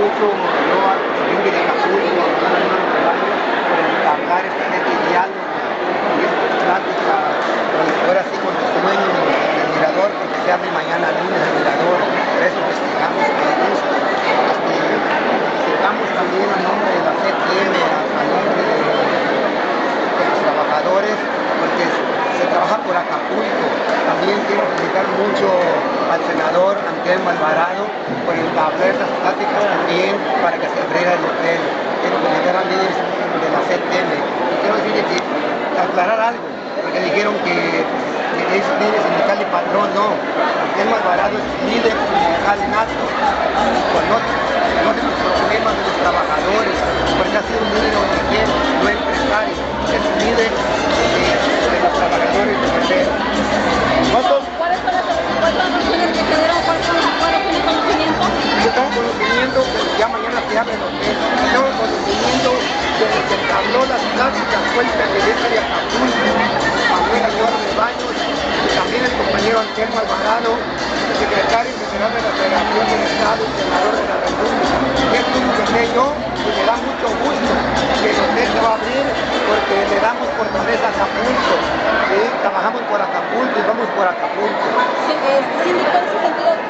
mucho yo a de Acapulco, a por encargar en este diálogo y esta plática, ahora así con el sueño del mirador, porque se abre mañana lunes el mirador, por eso festejamos con gusto. Este, festejamos también a nombre de la CTM, a nombre de, los trabajadores, porque se trabaja por Acapulco. También quiero felicitar mucho al senador. Antonio Alvarado por entablar las pláticas también para que se abriera el hotel. Quiero felicitar a líderes de la CTM. Y quiero decirle que aclarar algo, porque dijeron que, que es líder sindical y patrón, no. Antonio Alvarado es líder sindical nato, conoce, conoce el presidente de Acapulco, Manuel Aguilar de Baños, también el compañero Anselmo Alvarado, el secretario general de la Federación del Estado senador de la República. Y es un que sé yo y me da mucho gusto que el hotel se va a abrir porque le damos fortaleza a Acapulco. Trabajamos por Acapulco y vamos por Acapulco. Eh,